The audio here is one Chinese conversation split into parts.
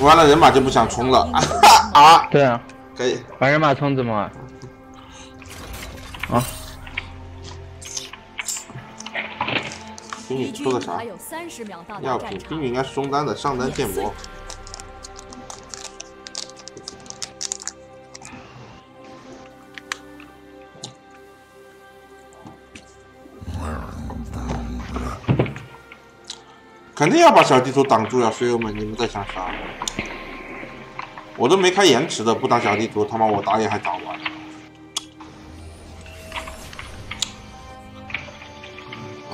完了人马就不想冲了 啊！对啊，可以。把人马冲怎么？啊！冰女出的啥？药品，冰女应该是中单的，上单建模。肯定要把小地图挡住呀，水友们，你们在想啥？我都没开延迟的，不打小地图，他妈我打野还打完。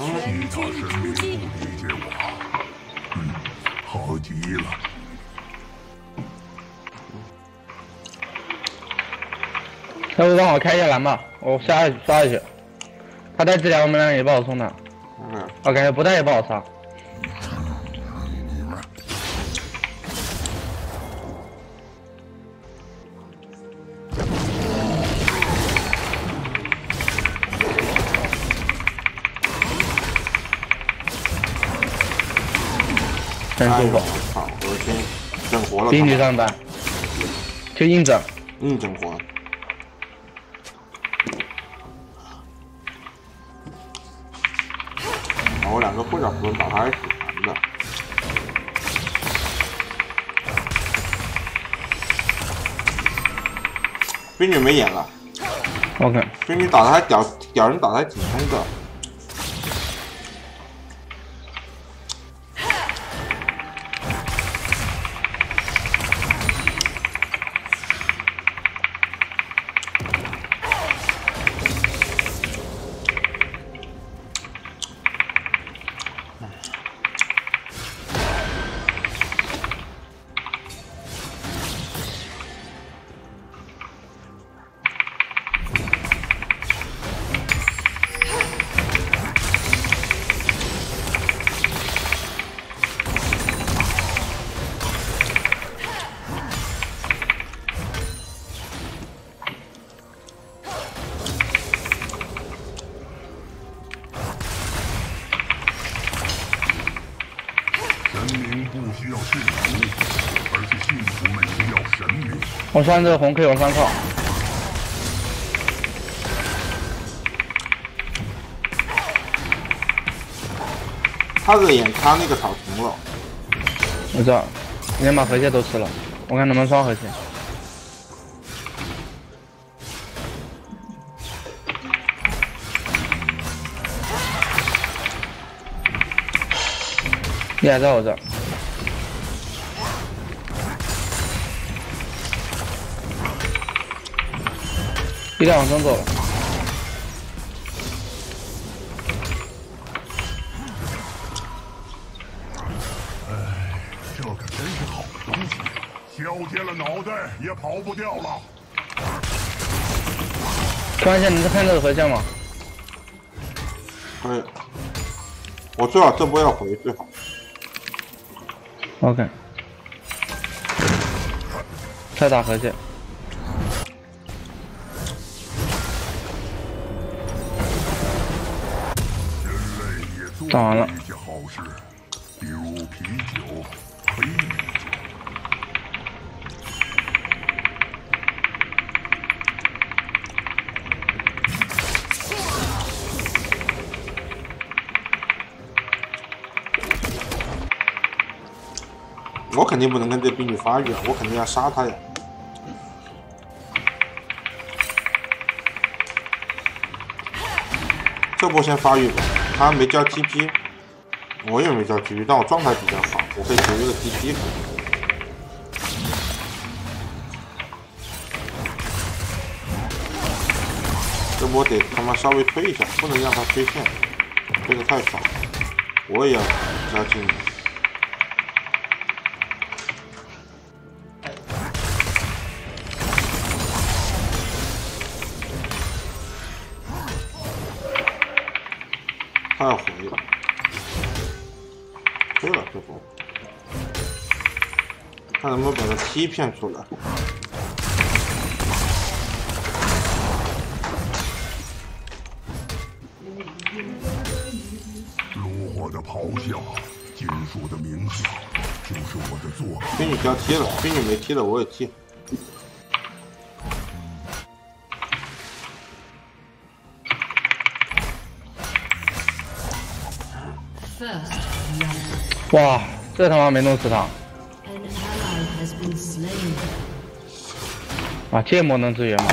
其他神明不理解我，嗯，好极了。要不帮我开一下蓝吧，我下下去刷下去。他带治疗，我们俩也不好冲的。嗯。我感觉不带也不好杀。真舒服。好，我先整活了。冰女上单，就硬整。硬整活。我两个会长不能打他还是挺难的。冰女没眼了。OK。冰女打的还屌屌人，打的还挺凶的。我上这个红可以往上靠。他的眼他那个草丛了。我知道，先把河蟹都吃了，我看能不能刷河蟹。你还在我这。一点往上走了。哎，这可真是好东西，削尖了脑袋也跑不掉了。关键你在看这个河线吗？可以。我最好这波要回最好。OK。再打河线。打完了。比如啤酒、黑米酒。我肯定不能跟这冰女发育啊！我肯定要杀他呀！这波先发育吧。他没交 TP，我也没交 TP，但我状态比较好，我可以节约个 TP。这波得他妈稍微推一下，不能让他推线，推的太早。我也要加进。能不能把他欺骗出来。炉火的咆哮，金属的鸣响，就是我的作品。冰女交踢了，冰女没踢了，我也踢。哇，这他妈没弄死他！啊，剑魔能支援吗？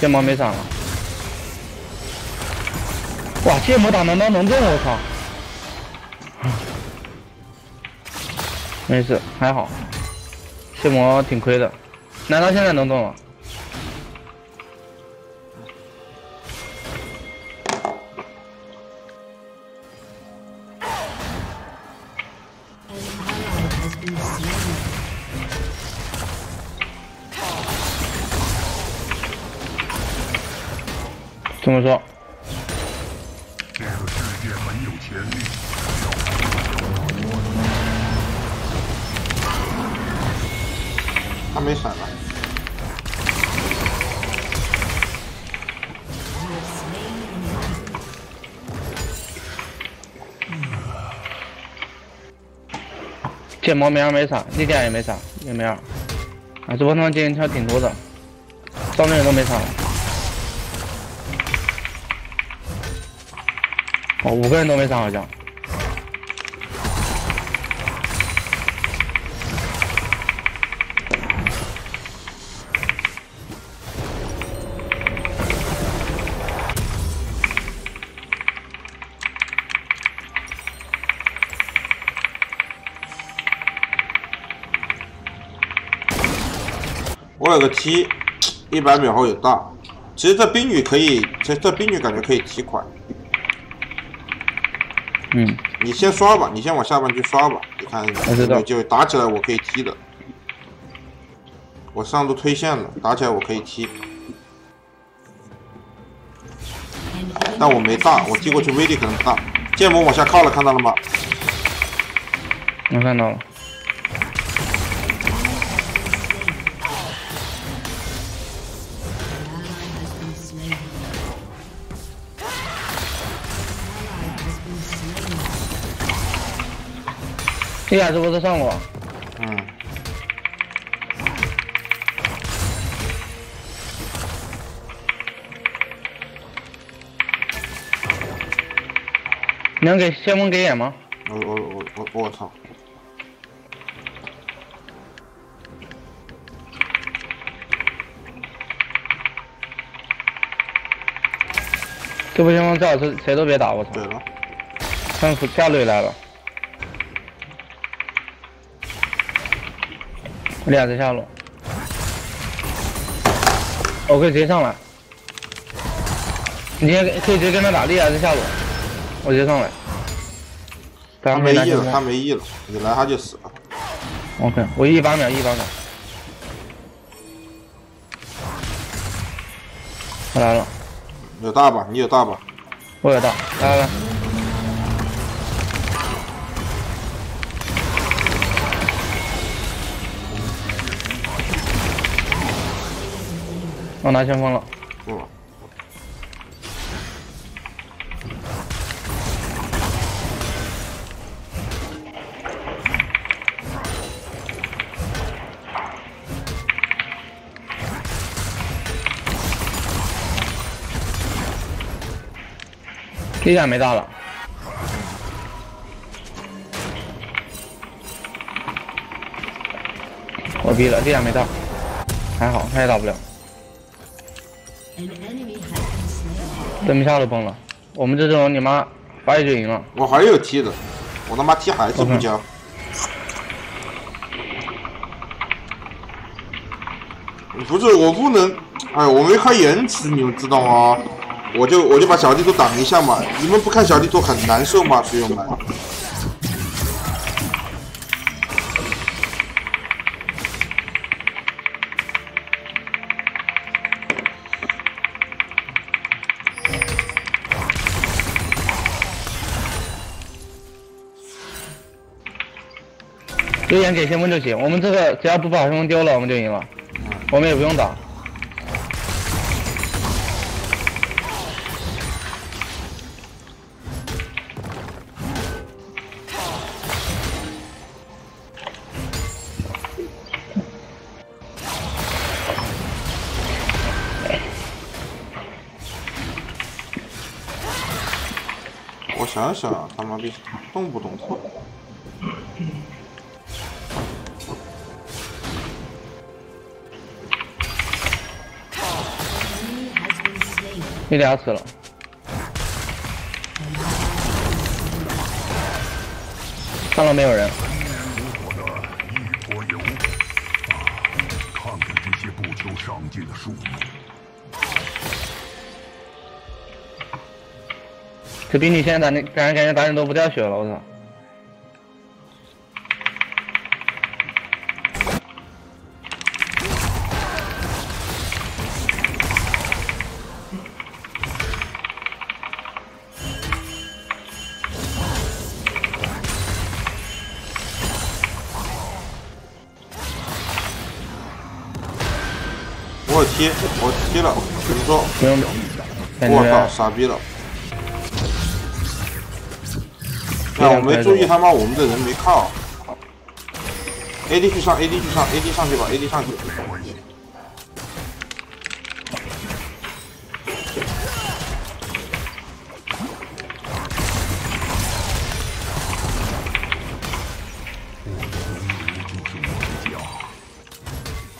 剑魔没闪了。哇，剑魔打难道能动，我操！没事，还好。剑魔挺亏的，难道现在能动了？这么说，这个世界很有潜力，他没闪了.剑魔没二没闪，莉迪亚也没闪，也没二。啊，这波他妈剑跳挺多的，上面人都没闪了。哦，五个人都没闪好像。我有个踢，一百秒后有大。其实这冰女可以，其实这冰女感觉可以踢快。嗯，你先刷吧，你先往下半区刷吧，你看有没有机会打起来，我可以踢的。我上路推线了，打起来我可以踢，但我没大，我踢过去威力可能不大。剑魔往下靠了，看到了吗？我看到了。莉迪亚这波是上过，嗯，能给先锋给眼吗？我我我我我操！这波先锋最好是谁都别打，我操！对了，看下路也来了，莉亚在下路，我可以直接上来，你也可以直接跟他打，莉亚在下路，我直接上来。他没意了，他没意了，你来他就死了。OK，我一百秒，一百秒。我来了，有大吧？你有大吧？我有大，来来来，我拿先锋了，不了。力量没大了。我逼了，力量没到，还好，他也打不了。对面下路崩了，我们这阵容你妈发育就赢了。我还有踢的，我他妈踢还是不交。不是，我不能，哎，我没开延迟，你们知道吗？我就我就把小地图挡一下嘛，你们不看小地图很难受吗，朋友们？留言给先锋就行。我们这个只要不把先锋丢了，我们就赢了。我们也不用打。我想想，他妈的动不动错。你俩死了，看到没有人，我的一坨油啊！看看这些不求上进的树木，这比你现在打那感觉感觉打人都不掉血了，我操！踢，我踢了，怎么说？不用，感我操，傻逼了！哎，我没注意他妈我们的人没靠。AD 去上，AD 去上，AD 上去吧，AD 上去。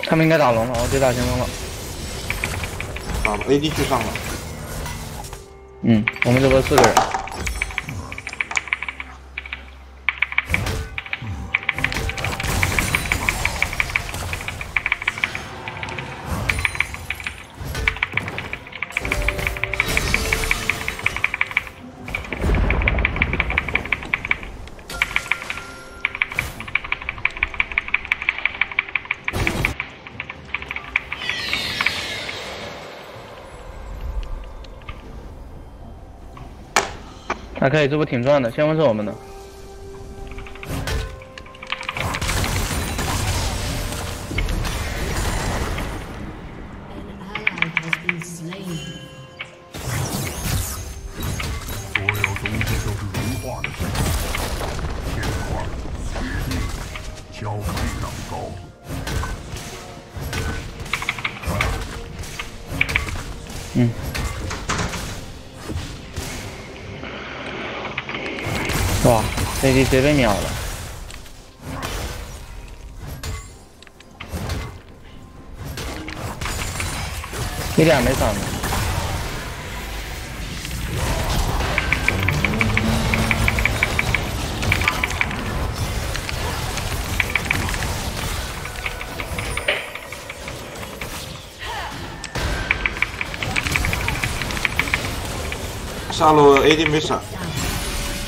他们应该打龙了，我得打先锋了。啊，AD 去上了。嗯，我们这波四个人，还可以，这波挺赚的，先锋是我们的。接被秒了。一点没闪的，下路 AD 没闪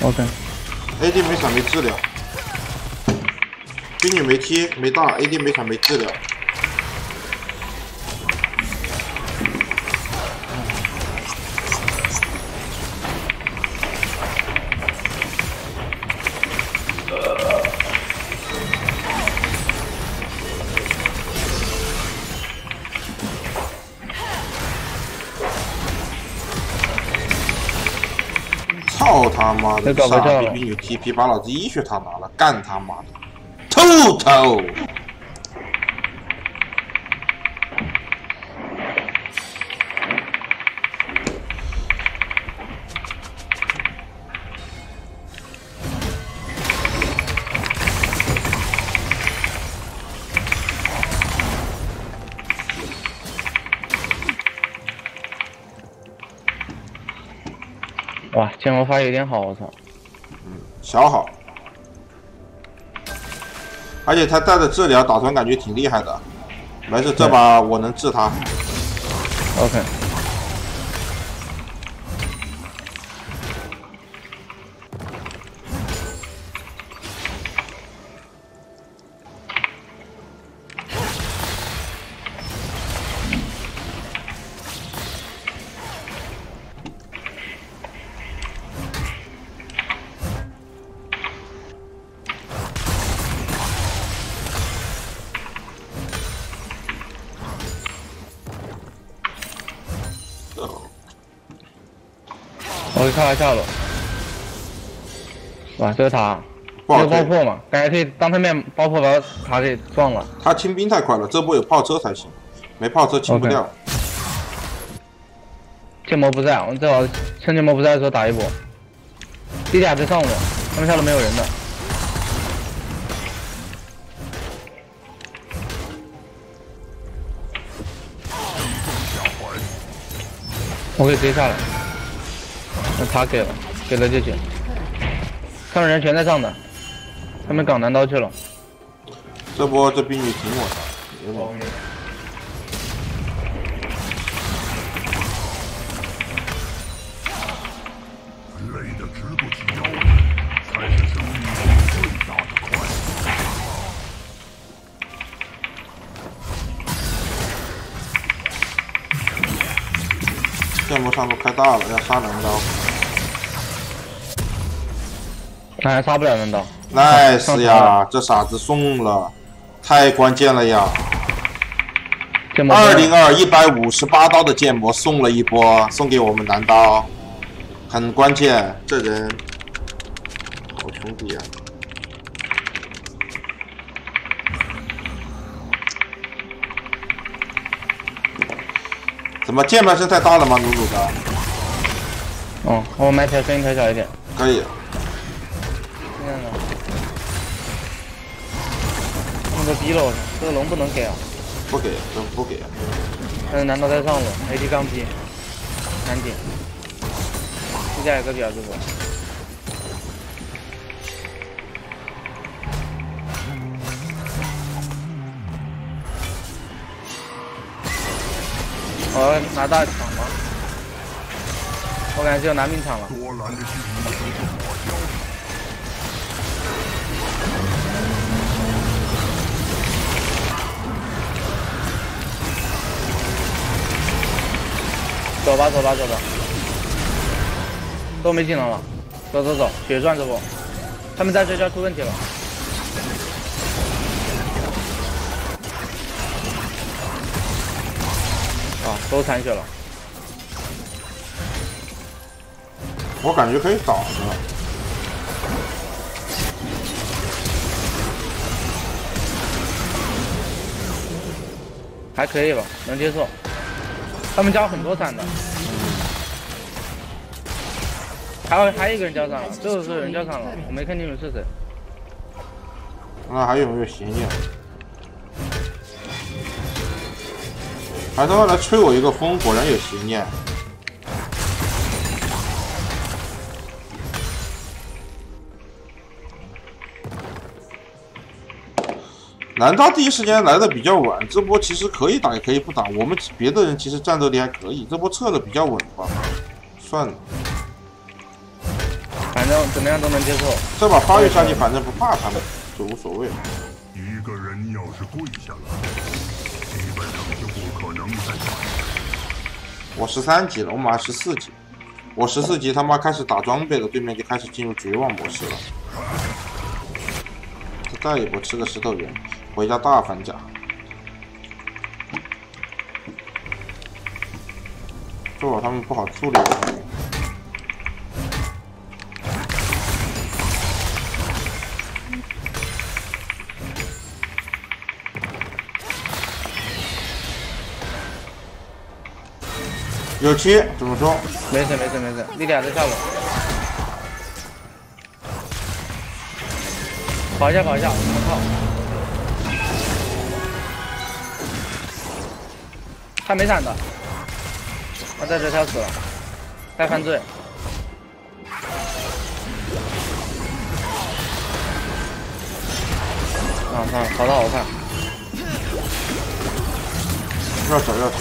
OK，，AD 没闪没治疗。冰女没踢没大，AD 没闪没治疗。妈的！这搞不掉了傻逼逼女 TP 把老子一血塔拿了，干他妈的！兔头！哇，建模发有点好，我操！小好，而且他带的治疗打团感觉挺厉害的。没事，这把我能治他。OK，我去看看下路。哇，这个塔不好推，没有爆破嘛，感觉可以当他面爆破把塔给撞了。他清兵太快了，这波有炮车才行，没炮车清不掉。建模不在，我们最好趁剑魔不在的时候打一波。弟俩在上我，他们下路没有人的。我可以直接下来，那他给了，给了就行。上面人全在上的，他们港南刀去了。这波这兵力挺稳的，有点累得直不起腰来，才是生命中最大的快乐。剑幕上路开大了，要杀两刀。他还杀不了人刀。nice 呀，这傻子送了，太关键了呀！二零二一百五十八刀的剑魔送了一波，送给我们男刀，很关键。这人好兄弟啊！怎么键盘声太大了吗？鲁鲁的，哦，我麦调声音调小一点。可以。们都逼了我，这个龙不能给啊！不给，不不给。但是难道在上路？AD 刚逼，难顶。自家有个表这个。我要拿大抢吗？我感觉只有拿命抢了。走吧，走吧，走吧，都没技能了，走走走，血赚这波，他们在这就要出问题了。啊，都残血了，我感觉可以打的。还可以吧，能接受。他们交很多伞的，还有还有一个人交伞了，最后是人交伞了，我没看清楚是谁。看看还有没有邪念？还他妈来吹我一个风，果然有邪念。南刀第一时间来的比较晚，这波其实可以打也可以不打。我们别的人其实战斗力还可以，这波撤的比较稳吧。算了，反正怎么样都能接受。这把发育下去，反正不怕他们，就无所谓了。一个人要是跪下了，基本上就不可能再反我十三级了，我马上十四级。我十四级他妈开始打装备了，对面就开始进入绝望模式了。再一波吃个石头人，回家大反甲。这会儿他们不好处理。有七怎么说？没事没事没事，你俩在下路。跑一下跑一下，我靠！他没闪的，他在这跳死了，该犯罪。啊啊，跑的好快！要走要走。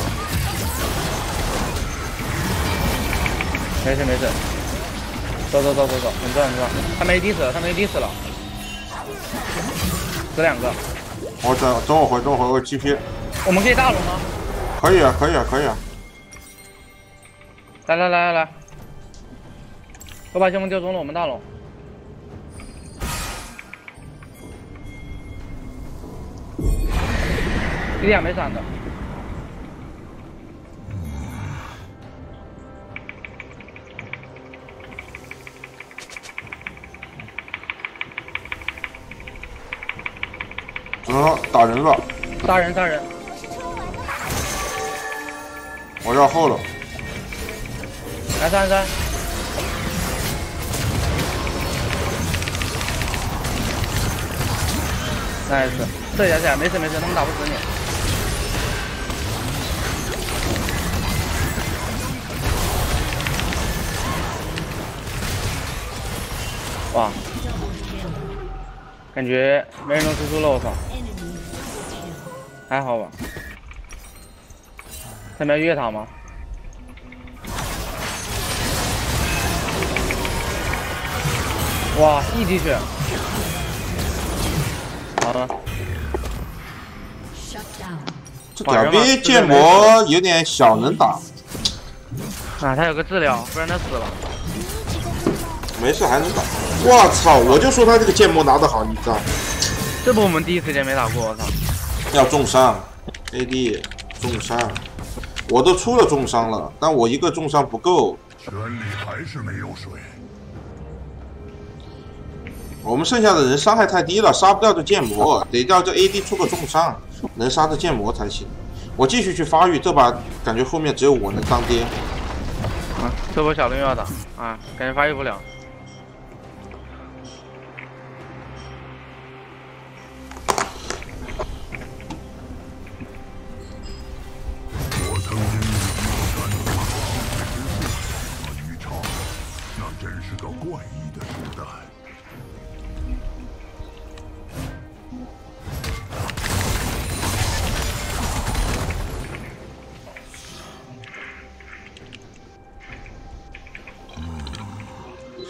没事没事，走走走走走，很赚很赚。他没 AD 死了，他没 AD 死了，死两个。我等等我回等我回个 GP，我们可以大龙吗？可以啊可以啊可以啊。来来来来来，我把先锋丢中了，我们大龙。一点没闪的，嗯，打人了，杀人杀人，我绕后了。来三三。再一次，这下下没事没事，他们打不死你。哇，感觉没人能输出了，我操！还好吧。他们要越塔吗？哇，一滴血，好了，Shut down. 这屌逼剑魔有点小能打，啊，他有个治疗，不然他死了。没事还能打。我操！我就说他这个剑魔拿得好，你知道？这不我们第一时间没打过，我操！要重伤，AD 重伤，我都出了重伤了，但我一个重伤不够。泉里还是没有水。我们剩下的人伤害太低了，杀不掉这剑魔，得叫这 AD 出个重伤，能杀这剑魔才行。我继续去发育，这把感觉后面只有我能当爹。啊，这波小龙又要打啊，感觉发育不了。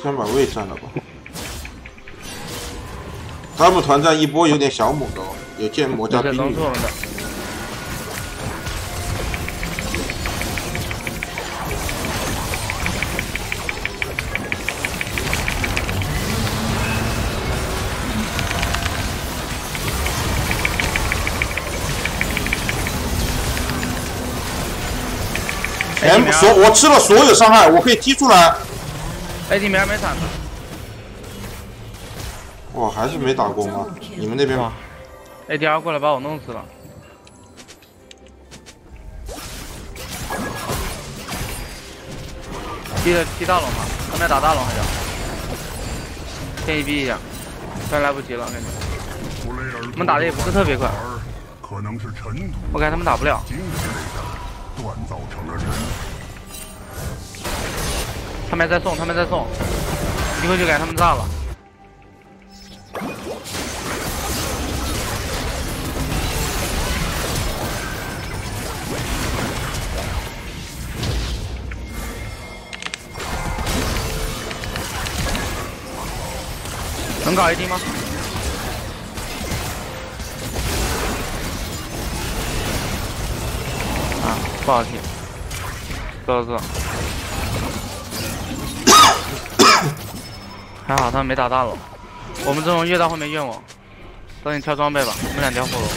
先把位占了吧。他们团战一波有点小猛的哦，有剑魔加冰女。全部所我吃了所有伤害，我可以踢出来。AD 没还没闪呢，哇，还是没打过吗？你们那边吗，ADR 过来把我弄死了。踢了踢大龙吗，他们要打大龙好像，建议逼一下，快来不及了感觉。弗雷尔，我们打的也不是特别快可能是尘土我看他们打不了，精之类的锻造成了人。他们在送，他们在送，一会就给他们炸了。能搞 AD 吗？啊，不好踢，哥哥。还好他没打大龙，我们这种越到后面越猛。赶紧挑装备吧，我们两条火龙。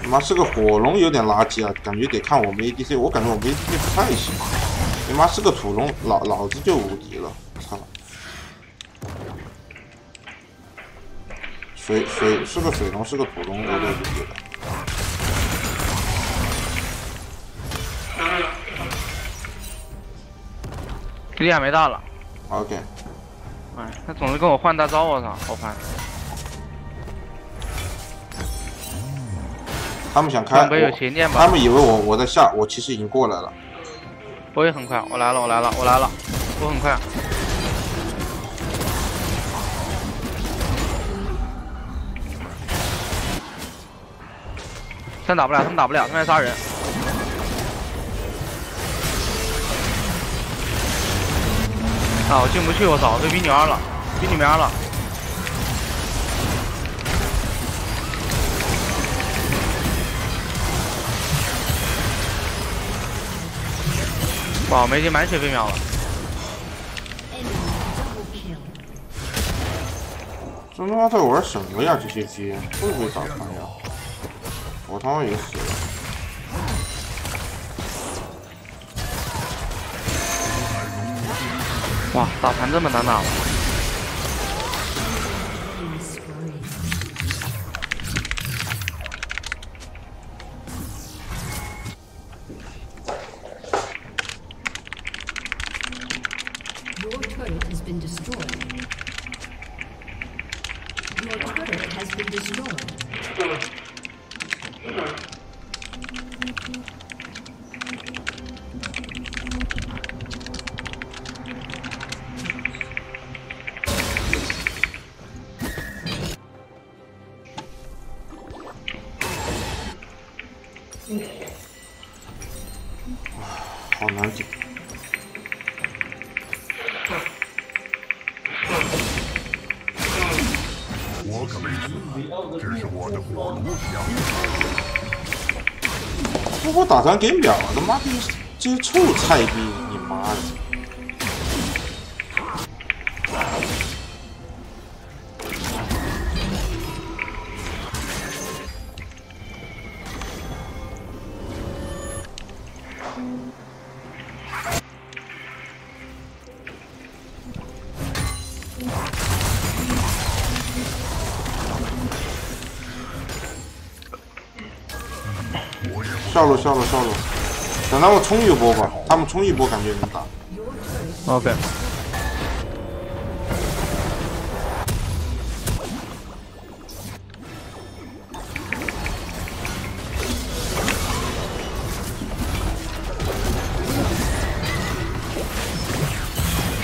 他妈是个火龙有点垃圾啊，感觉得看我们 ADC，我感觉我们 ADC 不太行。你妈是个土龙，老老子就无敌了，操！水水是个水龙，是个土龙，我都无敌了。莉亚没大了，OK，哎，他总是跟我换大招，我操，好烦。他们想开，准备有我邪念吧他们以为我我在下，我其实已经过来了。我也很快，我来了，我来了，我来了，我很快。他们打不了，他们打不了，他们在杀人。我进不去，我操，被逼女二了，逼女二了。哇，我们已经满血被秒了。这他妈在玩什么呀？这些鸡会不会打团呀？我他妈也死了。哇，打团这么难打吗？不过打团给秒，他妈的这些臭菜逼，你妈的！下路下路，等他们冲一波吧，他们冲一波感觉能打。OK。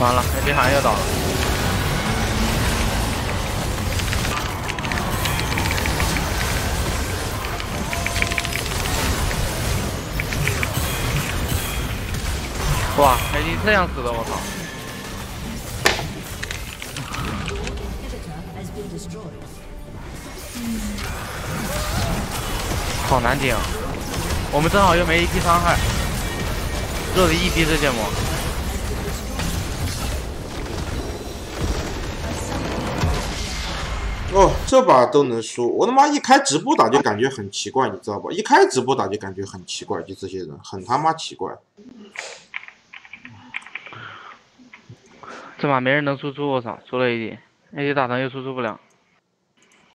完了，A B 好像又倒了。哇，A D 这样死的，我操！好难顶，我们正好又没一滴伤害，热的一滴这剑魔。哦，这把都能输，我他妈一开直播打就感觉很奇怪，你知道吧？一开直播打就感觉很奇怪，就这些人很他妈奇怪。这把没人能输出，我操，输了 AD，AD 大唐又输出不了。